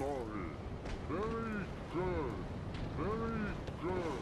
sorry. Very good. Very good.